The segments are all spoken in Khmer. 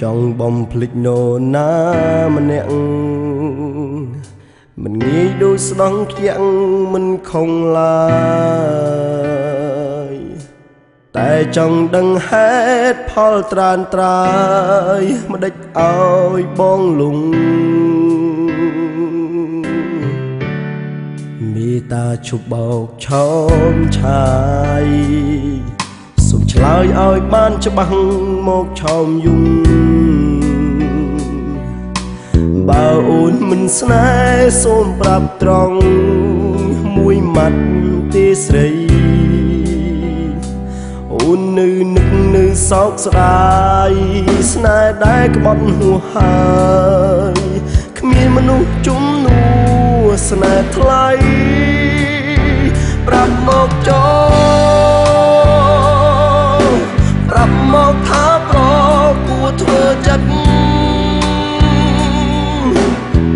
ចង់បំភ្លេចនោណាម្នាក់មិនងាយដូចស្ដងខ្ជាក់មិនខំឡើយតែចង់ដឹងហេតុផលត្រានត្រាយមិនដេចឲ្យបងលងមេតាឈប់បោកឆោមឆាយ សុំឆ្លើយឲ្យបានច្បាស់មកឆោមយំបើអូនមិនស្នេហ៍សូមប្រាប់ត្រង់មួយម៉ាត់ទេស្រីអូននៅនឹកនៅសោកស្ដាយស្នេហ៍ដែលក្បត់ហួហើយគ្មានមនុស្សជំនួស្នេហ៍ថ្លៃប្រាប់មកចូល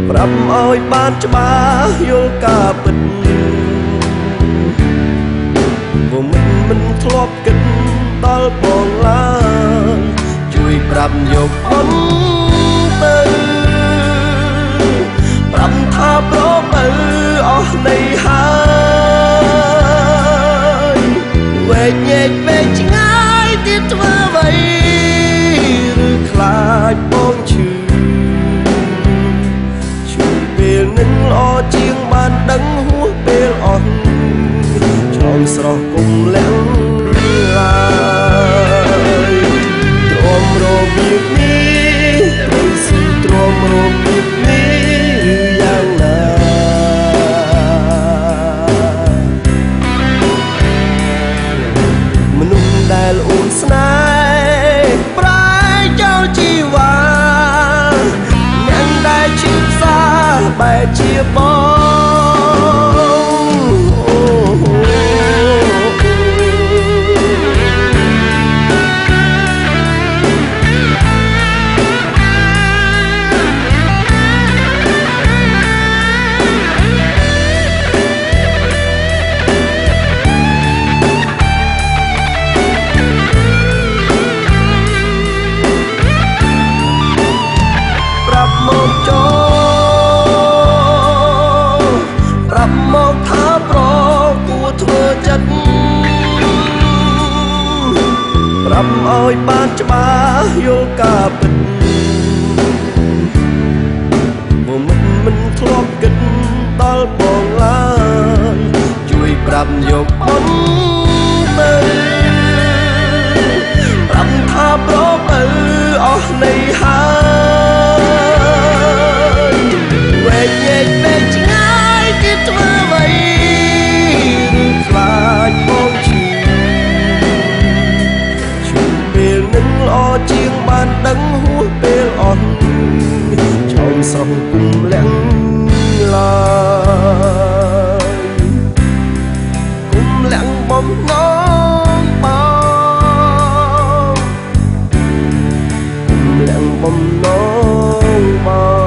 ប្រាប់ឲ្យបានច្បាស់យល់ការពិត वो មិនមិនធ្លាប់គិតដល់បងឡើយជួយប្រាប់យក បែរជាបង ប្រាប់ឲ្យបានច្បាស់យល់ការពិតមុំមិនមិនធ្លាប់គិតដល់បងឡើយជួយប្រាប់យកអូ ល្អជាងបានដឹងហួសពេលអស់ចោមស្រស់គុំលាក់ឡើយគុំលាក់បំណងបងគុំលាក់បំណងបង